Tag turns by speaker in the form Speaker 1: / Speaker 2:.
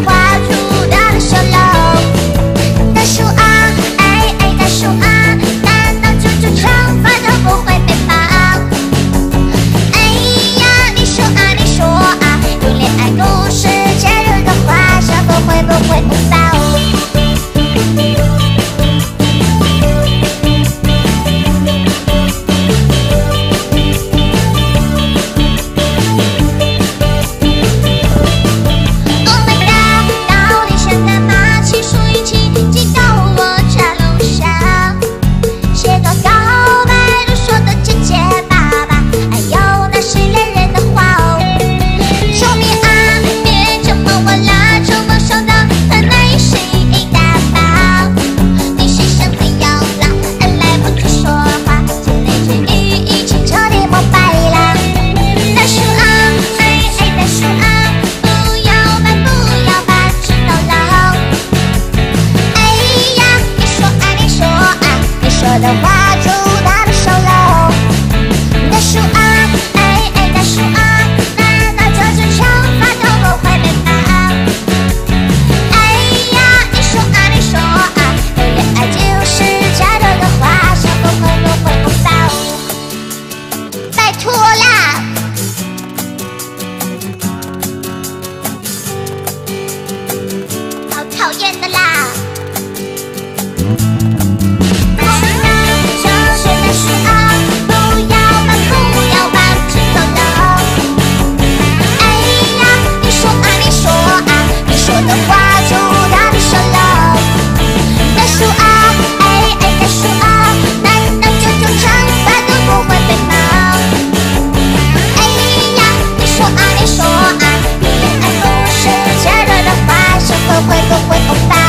Speaker 1: the. 出了。oh, oh, oh,